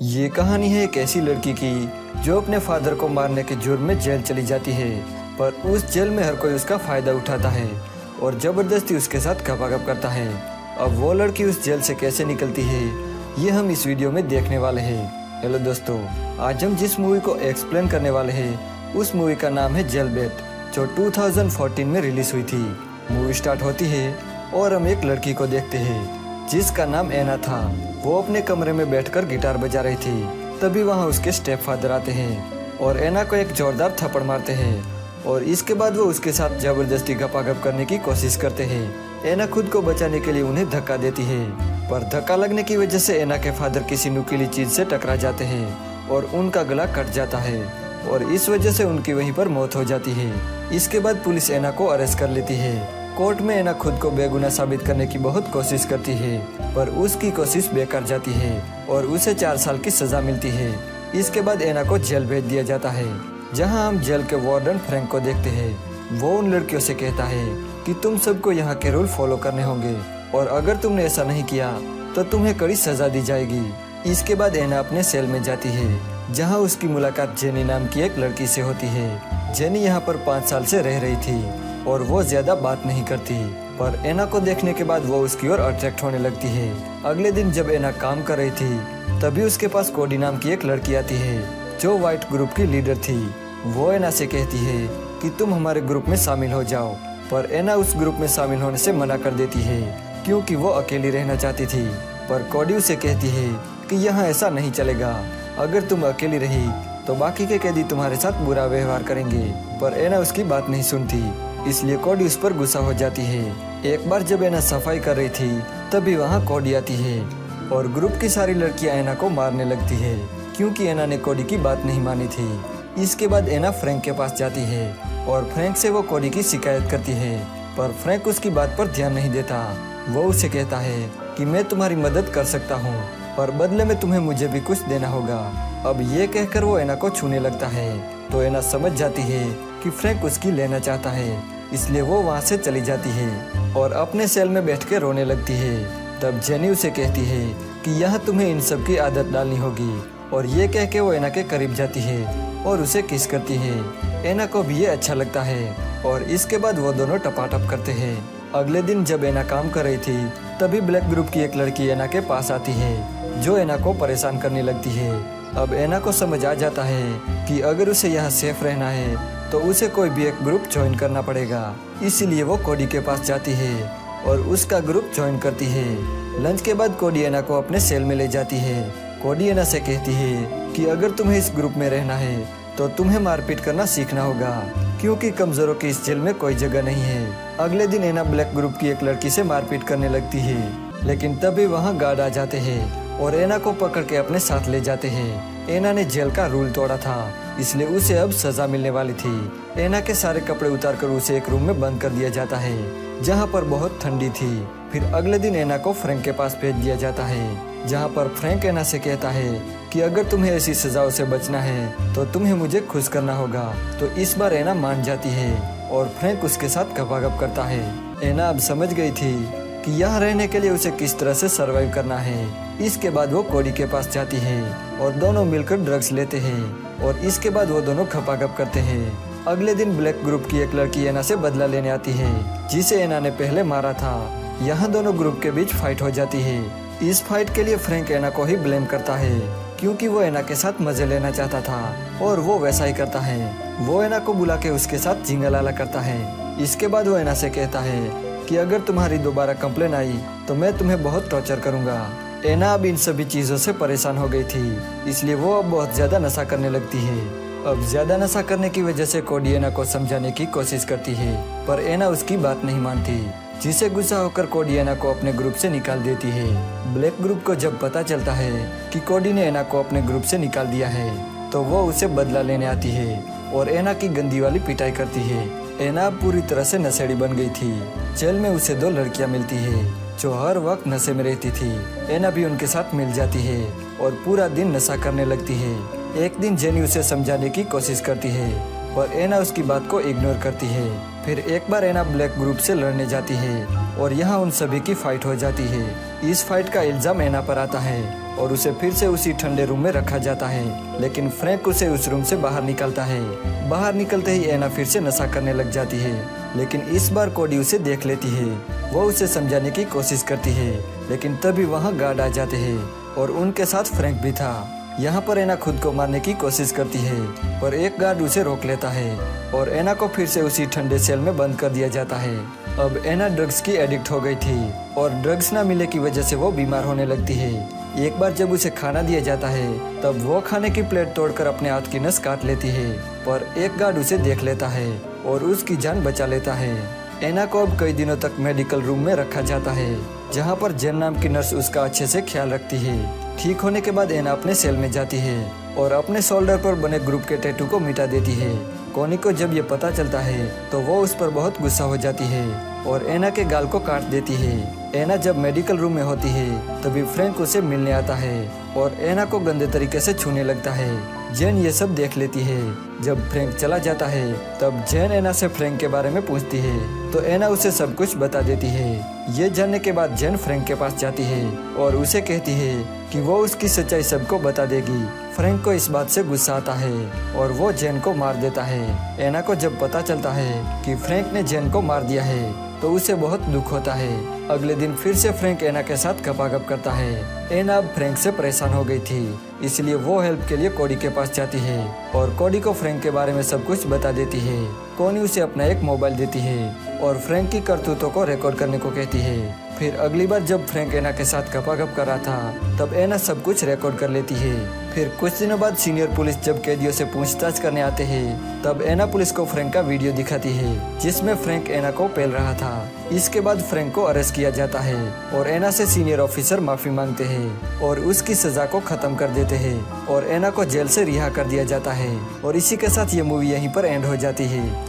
ये कहानी है एक ऐसी लड़की की, जो अपने फादर को मारने के जुर्म में जेल चली जाती है, पर उस जेल में हर कोई उसका फ़ायदा उठाता है और ज़बरदस्ती उसके साथ गपागप करता है। अब वो लड़की उस जेल से कैसे निकलती है, ये हम इस वीडियो में देखने वाले हैं। हेलो दोस्तों, आज हम जिस मूवी को एक्सप्लेन करने वाले हैं, उस मूवी का नाम है जेल बेट जो 2014 में रिलीज़ हुई थी। मूवी स्टार्ट होती है और हम एक लड़की को देखते हैं। जिसका नाम एना था, वो अपने कमरे में बैठकर गिटार बजा रही थी। तभी वहाँ उसके स्टेप फादर आते हैं और एना को एक जोरदार थप्पड़ मारते हैं और इसके बाद वो उसके साथ ज़बरदस्ती गपागप करने की कोशिश करते हैं। एना खुद को बचाने के लिए उन्हें धक्का देती है, पर धक्का लगने की वजह से एना के फादर किसी नुकीली चीज़ से टकरा जाते हैं और उनका गला कट जाता है और इस वजह से उनकी वहीं पर मौत हो जाती है। इसके बाद पुलिस एना को अरेस्ट कर लेती है। कोर्ट में एना खुद को बेगुनाह साबित करने की बहुत कोशिश करती है, पर उसकी कोशिश बेकार जाती है और उसे चार साल की सजा मिलती है। इसके बाद एना को जेल भेज दिया जाता है, जहाँ हम जेल के वार्डन फ्रैंक को देखते हैं। वो उन लड़कियों से कहता है कि तुम सबको यहाँ के रूल फॉलो करने होंगे, और अगर तुमने ऐसा नहीं किया तो तुम्हें कड़ी सजा दी जाएगी। इसके बाद एना अपने सेल में जाती है, जहाँ उसकी मुलाकात जेनी नाम की एक लड़की से होती है। जेनी यहाँ पर पाँच साल से रह रही थी। और वो ज़्यादा बात नहीं करती। पर एना को देखने के बाद वो उसकी ओर अट्रैक्ट होने लगती है। अगले दिन जब एना काम कर रही थी, तभी उसके पास कोडी नाम की एक लड़की आती है, जो व्हाइट ग्रुप की लीडर थी। वो एना से कहती है कि तुम हमारे ग्रुप में शामिल हो जाओ। पर एना उस ग्रुप में शामिल होने से मना कर देती है, क्योंकि वो अकेली रहना चाहती थी। पर कोडी उसे कहती है कि यहाँ ऐसा नहीं चलेगा। अगर तुम अकेली रही तो बाकी के कैदी तुम्हारे साथ बुरा व्यवहार करेंगे। पर एना उसकी बात नहीं सुनती। इसलिए कोडी उस पर गुस्सा हो जाती है। एक बार जब एना सफ़ाई कर रही थी, तभी वहाँ कोडी आती है और ग्रुप की सारी लड़कियाँ एना को मारने लगती है, क्योंकि एना ने कोडी की बात नहीं मानी थी। इसके बाद एना फ्रैंक के पास जाती है और फ्रैंक से वो कोडी की शिकायत करती है, पर फ्रैंक उसकी बात पर ध्यान नहीं देता। वो उसे कहता है कि मैं तुम्हारी मदद कर सकता हूँ, पर बदले में तुम्हें मुझे भी कुछ देना होगा। अब ये कहकर वो एना को छूने लगता है तो एना समझ जाती है कि फ्रैंक उसकी लेना चाहता है, इसलिए वो वहाँ से चली जाती है और अपने सेल में बैठ के रोने लगती है। तब जेनी उसे कहती है कि यह तुम्हें इन सब की आदत डालनी होगी और ये कह के वो एना के करीब जाती है और उसे किस करती है। एना को भी ये अच्छा लगता है और इसके बाद वो दोनों टपाटप करते हैं। अगले दिन जब एना काम कर रही थी, तभी ब्लैक ग्रुप की एक लड़की एना के पास आती है, जो एना को परेशान करने लगती है। अब एना को समझ आ जाता है कि अगर उसे यहाँ सेफ़ रहना है तो उसे कोई भी एक ग्रुप ज्वाइन करना पड़ेगा। इसीलिए वो कोडी के पास जाती है और उसका ग्रुप ज्वाइन करती है। लंच के बाद कोडियना को अपने सेल में ले जाती है। कोडियना से कहती है कि अगर तुम्हें इस ग्रुप में रहना है तो तुम्हें मारपीट करना सीखना होगा, क्योंकि कमजोरों की इस जेल में कोई जगह नहीं है। अगले दिन एना ब्लैक ग्रुप की एक लड़की से मारपीट करने लगती है, लेकिन तभी वहाँ गार्ड आ जाते हैं और एना को पकड़ के अपने साथ ले जाते हैं। एना ने जेल का रूल तोड़ा था, इसलिए उसे अब सजा मिलने वाली थी। एना के सारे कपड़े उतार कर उसे एक रूम में बंद कर दिया जाता है, जहाँ पर बहुत ठंडी थी। फिर अगले दिन एना को फ्रैंक के पास भेज दिया जाता है, जहाँ पर फ्रैंक एना से कहता है कि अगर तुम्हें ऐसी सजाओं से बचना है तो तुम्हें मुझे खुश करना होगा। तो इस बार एना मान जाती है और फ्रैंक उसके साथ गपागप करता है। एना अब समझ गई थी कि यहाँ रहने के लिए उसे किस तरह से सरवाइव करना है। इसके बाद वो कोडी के पास जाती है और दोनों मिलकर ड्रग्स लेते हैं और इसके बाद वो दोनों खपाखप करते हैं। अगले दिन ब्लैक ग्रुप की एक लड़की एना से बदला लेने आती है, जिसे एना ने पहले मारा था। यहाँ दोनों ग्रुप के बीच फाइट हो जाती है। इस फाइट के लिए फ्रैंक एना को ही ब्लेम करता है, क्योंकि वो एना के साथ मज़े लेना चाहता था और वो वैसा ही करता है। वो एना को बुला के उसके साथ जिंगलाला करता है। इसके बाद वो एना से कहता है कि अगर तुम्हारी दोबारा कंप्लेन आई तो मैं तुम्हें बहुत टॉर्चर करूँगा। एना अब इन सभी चीज़ों से परेशान हो गई थी, इसलिए वो अब बहुत ज़्यादा नशा करने लगती है। अब ज़्यादा नशा करने की वजह से कोडी एना को समझाने की कोशिश करती है, पर एना उसकी बात नहीं मानती, जिसे गुस्सा होकर कोडी एना को अपने ग्रुप से निकाल देती है। ब्लैक ग्रुप को जब पता चलता है कि कोडी ने एना को अपने ग्रुप से निकाल दिया है तो वो उसे बदला लेने आती है, और एना की गंदी वाली पिटाई करती है। एना पूरी तरह से नशेड़ी बन गई थी। जेल में उसे दो लड़कियाँ मिलती है, जो हर वक्त नशे में रहती थी। एना भी उनके साथ मिल जाती है और पूरा दिन नशा करने लगती है। एक दिन जेनी उसे समझाने की कोशिश करती है पर एना उसकी बात को इग्नोर करती है। फिर एक बार एना ब्लैक ग्रुप से लड़ने जाती है और यहाँ उन सभी की फाइट हो जाती है। इस फाइट का इल्ज़ाम एना पर आता है। और उसे फिर से उसी ठंडे रूम में रखा जाता है। लेकिन फ्रैंक उसे उस रूम से बाहर निकलता है। बाहर निकलते ही एना फिर से नशा करने लग जाती है। लेकिन इस बार कोडी उसे देख लेती है। वो उसे समझाने की कोशिश करती है, लेकिन तभी वहाँ गार्ड आ जाते हैं और उनके साथ फ्रैंक भी था। यहाँ पर एना खुद को मारने की कोशिश करती है पर एक गार्ड उसे रोक लेता है और एना को फिर से उसी ठंडे सेल में बंद कर दिया जाता है। अब एना ड्रग्स की एडिक्ट हो गई थी और ड्रग्स ना मिलने की वजह से वो बीमार होने लगती है। एक बार जब उसे खाना दिया जाता है, तब वो खाने की प्लेट तोड़कर अपने हाथ की नस काट लेती है, पर एक गार्ड उसे देख लेता है और उसकी जान बचा लेता है। एना को अब कई दिनों तक मेडिकल रूम में रखा जाता है, जहाँ पर जेन नाम की नर्स उसका अच्छे से ख्याल रखती है। ठीक होने के बाद एना अपने सेल में जाती है और अपने शोल्डर पर बने ग्रुप के टैटू को मिटा देती है। कोनी को जब ये पता चलता है तो वो उस पर बहुत गुस्सा हो जाती है। और एना के गाल को काट देती है। एना जब मेडिकल रूम में होती है, तभी फ्रैंक उसे मिलने आता है और एना को गंदे तरीके से छूने लगता है। जेन ये सब देख लेती है। जब फ्रैंक चला जाता है, तब जेन एना से फ्रैंक के बारे में पूछती है। तो एना उसे सब कुछ बता देती है। ये जानने के बाद जेन फ्रैंक के पास जाती है और उसे कहती है कि वो उसकी सच्चाई सबको बता देगी। फ्रैंक को इस बात से गुस्सा आता है और वो जेन को मार देता है। एना को जब पता चलता है कि फ्रैंक ने जेन को मार दिया है तो उसे बहुत दुख होता है। अगले दिन फिर से फ्रैंक एना के साथ गपागप करता है। एना अब फ्रैंक से परेशान हो गई थी, इसलिए वो हेल्प के लिए कोडी के पास जाती है और कोडी को फ्रैंक के बारे में सब कुछ बता देती है। कोनी उसे अपना एक मोबाइल देती है और फ्रैंक की करतूतों को रिकॉर्ड करने को कहती है। फिर अगली बार जब फ्रैंक एना के साथ गपागप कर रहा था, तब एना सब कुछ रिकॉर्ड कर लेती है। फिर कुछ दिनों बाद सीनियर पुलिस जब कैदियों से पूछताछ करने आते हैं, तब एना पुलिस को फ्रैंक का वीडियो दिखाती है, जिसमें फ्रैंक एना को पेल रहा था। इसके बाद फ्रैंक को अरेस्ट किया जाता है और एना से सीनियर ऑफिसर माफ़ी मांगते हैं और उसकी सजा को खत्म कर देते हैं और एना को जेल से रिहा कर दिया जाता है और इसी के साथ ये मूवी यहीं पर एंड हो जाती है।